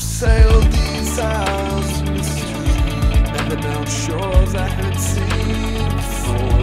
Sailed these isles and been down shores I hadn't seen before.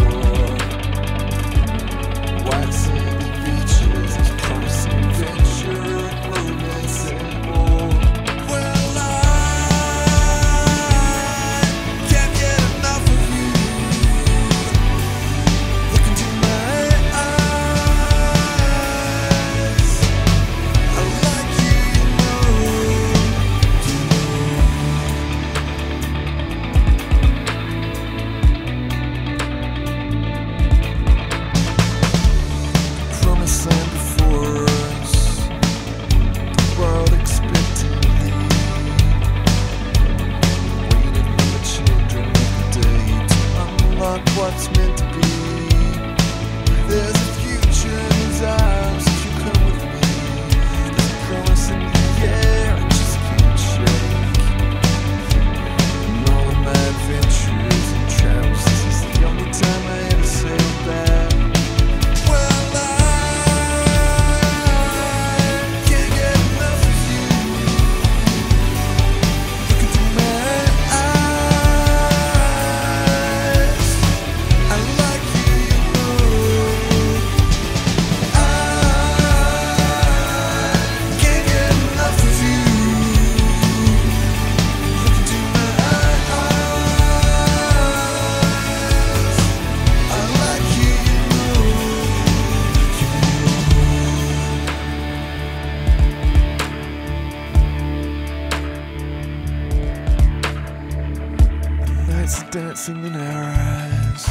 Dancing in our eyes.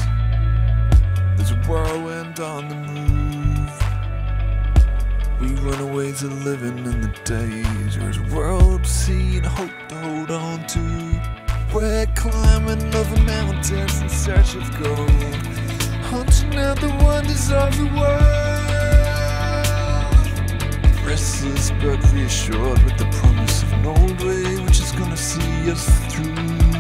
There's a whirlwind on the move. We run away to living in the days. There's a world to see and a hope to hold on to. We're climbing over mountains in search of gold, hunting out the wonders of the world. Restless but reassured with the promise of an old way which is gonna see us through.